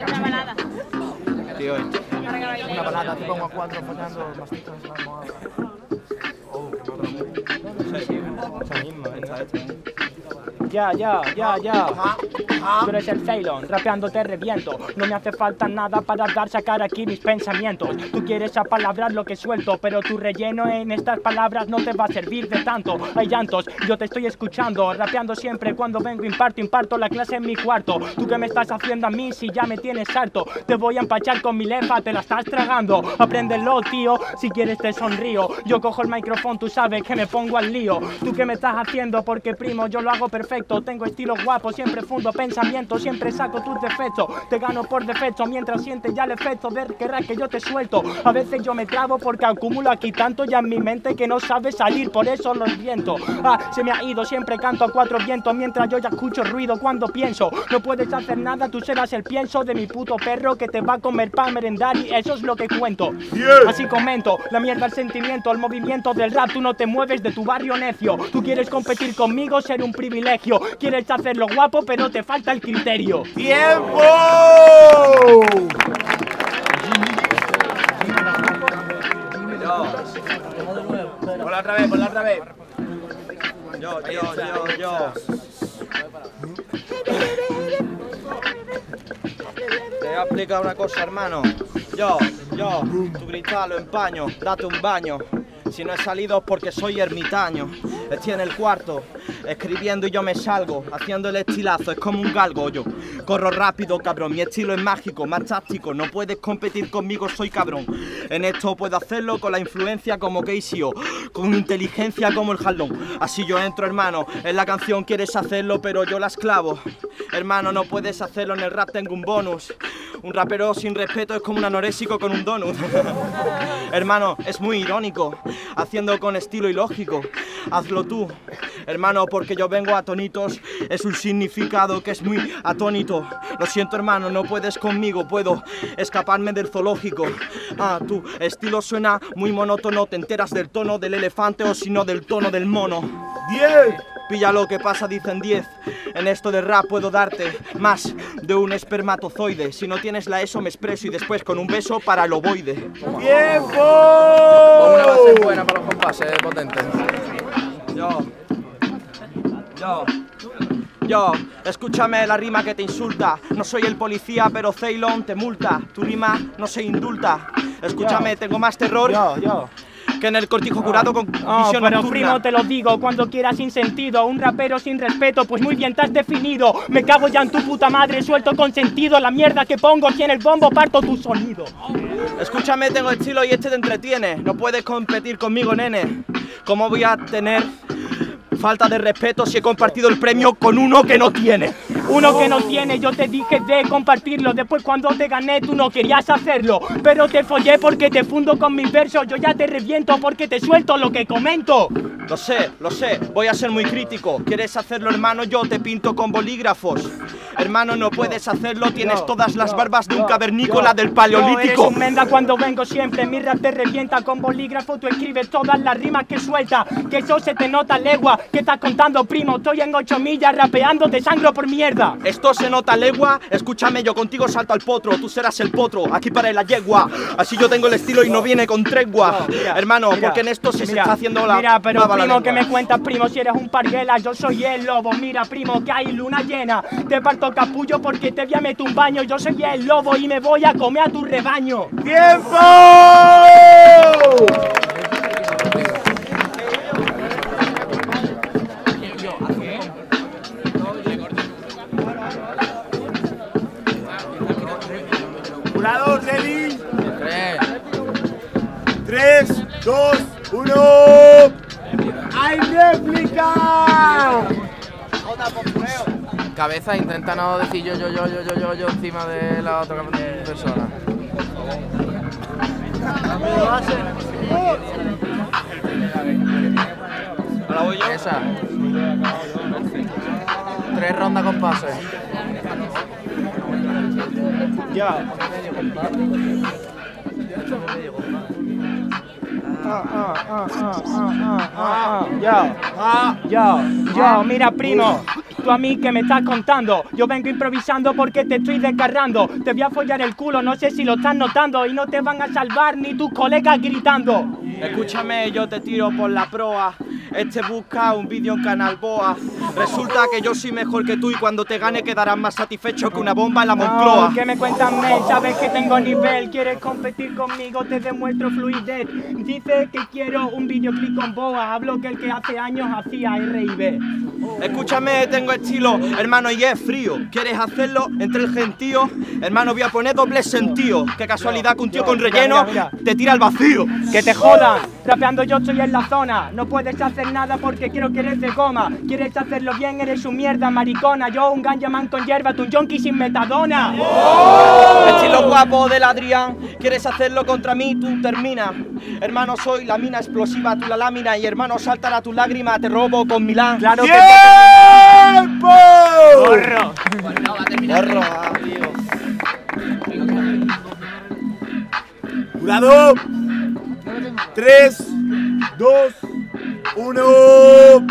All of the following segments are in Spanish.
Una balada. Tío, una balada, te pongo a cuatro follando mastitas en la almohada. Oh, qué malo. Esa misma, esta, esta. Ya, ya, ya, ya. Tú eres el Ceylon, rapeando te reviento. No me hace falta nada para dar sacar aquí mis pensamientos. Tú quieres apalabrar lo que suelto, pero tu relleno en estas palabras no te va a servir de tanto. Hay llantos, yo te estoy escuchando, rapeando siempre cuando vengo imparto, imparto la clase en mi cuarto. Tú que me estás haciendo a mí si ya me tienes harto. Te voy a empachar con mi lefa, te la estás tragando. Apréndelo, tío, si quieres te sonrío. Yo cojo el micrófono, tú sabes que me pongo al lío. Tú que me estás haciendo porque primo, yo lo hago perfecto. Tengo estilo guapo, siempre fundo pensamiento, siempre saco tus defectos. Te gano por defecto mientras sientes ya el efecto de querrás que yo te suelto. A veces yo me trabo porque acumulo aquí tanto ya en mi mente que no sabe salir, por eso lo viento. Ah, se me ha ido, siempre canto a cuatro vientos mientras yo ya escucho ruido cuando pienso. No puedes hacer nada, tú serás el pienso de mi puto perro que te va a comer pa' merendar y eso es lo que cuento. Así comento, la mierda, el sentimiento, el movimiento del rap, tú no te mueves de tu barrio necio. Tú quieres competir conmigo, ser un privilegio. Quieres hacerlo guapo, pero te falta el criterio. ¡Tiempo! Ponla otra vez, ponla otra vez. Yo, yo, yo, yo. Te voy a explicar una cosa, hermano. Yo, yo, tu cristal lo empaño, date un baño. Si no he salido es porque soy ermitaño. Estoy en el cuarto, escribiendo y yo me salgo, haciendo el estilazo, es como un galgo yo. Corro rápido, cabrón, mi estilo es mágico, más táctico, no puedes competir conmigo, soy cabrón. En esto puedo hacerlo con la influencia como KCO, con inteligencia como el jalón. Así yo entro, hermano, en la canción quieres hacerlo, pero yo la esclavo. Hermano, no puedes hacerlo, en el rap tengo un bonus. Un rapero sin respeto es como un anorésico con un donut. Hermano, es muy irónico, haciendo con estilo y lógico. Hazlo tú, hermano, porque yo vengo a. Es un significado que es muy atónito. Lo siento, hermano, no puedes conmigo, puedo escaparme del zoológico. Ah, tu estilo suena muy monótono, te enteras del tono del elefante o si no del tono del mono. ¡Diez! Pilla lo que pasa, dicen 10. En esto de rap puedo darte más de un espermatozoide. Si no tienes la ESO me expreso y después con un beso para el ovoide. ¡Tiempo! Una base buena para los compases, potente. Yo. Yo. Yo, escúchame la rima que te insulta. No soy el policía, pero Ceylon te multa. Tu rima no se indulta. Escúchame, tengo más terror Yo, yo. Que en el cortijo curado con Oh, visión pero nocturna. primo te lo digo cuando quieras sin sentido Un rapero sin respeto, pues muy bien te has definido Me cago ya en tu puta madre, suelto con sentido La mierda que pongo aquí en el bombo parto tu sonido Escúchame, tengo estilo y este te entretiene. No puedes competir conmigo, nene. ¿Cómo voy a tener falta de respeto si he compartido el premio con uno que no tiene? Uno que no tiene, yo te dije de compartirlo. Después cuando te gané tú no querías hacerlo. Pero te follé porque te fundo con mis versos. Yo ya te reviento porque te suelto lo que comento. Lo sé, lo sé, voy a ser muy crítico. ¿Quieres hacerlo, hermano? Yo te pinto con bolígrafos. Hermano, no puedes hacerlo, tienes todas las barbas de un cavernícola del paleolítico. eres un menda cuando vengo siempre, mi rap te revienta con bolígrafo, tú escribes todas las rimas que suelta, que eso se te nota legua, que estás contando primo, estoy en ocho millas rapeando, te sangro por mierda. Esto se nota legua, escúchame, yo contigo salto al potro, tú serás el potro, aquí para la yegua. Así yo tengo el estilo y no viene con tregua. Mira, Hermano, mira, porque en esto se, está haciendo la. Mira, pero la primo, que me cuentas, primo, si eres un parguela, yo soy el lobo. Mira, primo, que hay luna llena. Te parto capullo porque te voy a meter un baño. Yo soy el lobo y me voy a comer a tu rebaño. ¡Tiempo! 3, 2, 1. ¡Hay réplica! Cabeza, intenta no decir yo, yo, yo, yo, yo, yo, yo encima de la otra persona. Ahora voy yo. Esa. Tres rondas con pases. Ya. Yo, mira primo, Tú a mí que me estás contando. Yo vengo improvisando porque te estoy desgarrando. Te voy a follar el culo, no sé si lo estás notando. Y no te van a salvar ni tus colegas gritando. Escúchame, yo te tiro por la proa. Este busca un vídeo en Canal Boa. Resulta que yo soy mejor que tú y cuando te gane quedarás más satisfecho que una bomba en la Moncloa. No, que me cuentan men, sabes que tengo nivel. Quieres competir conmigo, te demuestro fluidez. Dice que quiero un videoclip con Boa. Hablo que el que hace años hacía R&B. Escúchame, tengo estilo, hermano, y es frío. ¿Quieres hacerlo entre el gentío? Hermano, voy a poner doble sentido. Qué casualidad que un tío con relleno te tira al vacío. Que te jodan, rapeando yo estoy en la zona. No puedes hacer nada porque quiero que eres de goma. Quieres hacerlo bien, eres un mierda, maricona. Yo un ganjaman con hierba, tú un yonki sin metadona. Estilo guapo del Adrián. ¿Quieres hacerlo contra mí? Tú termina. Hermano, soy la mina explosiva, tú la lámina. Y hermano, saltará tu lágrima, te robo con Milán. Claro que ¡Tiempo! Gorro. Gorro, ah, tío. Jurado. 3, 2, 1.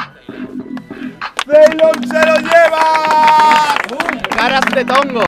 ¡Ceylon se lo lleva! Caras de tongo.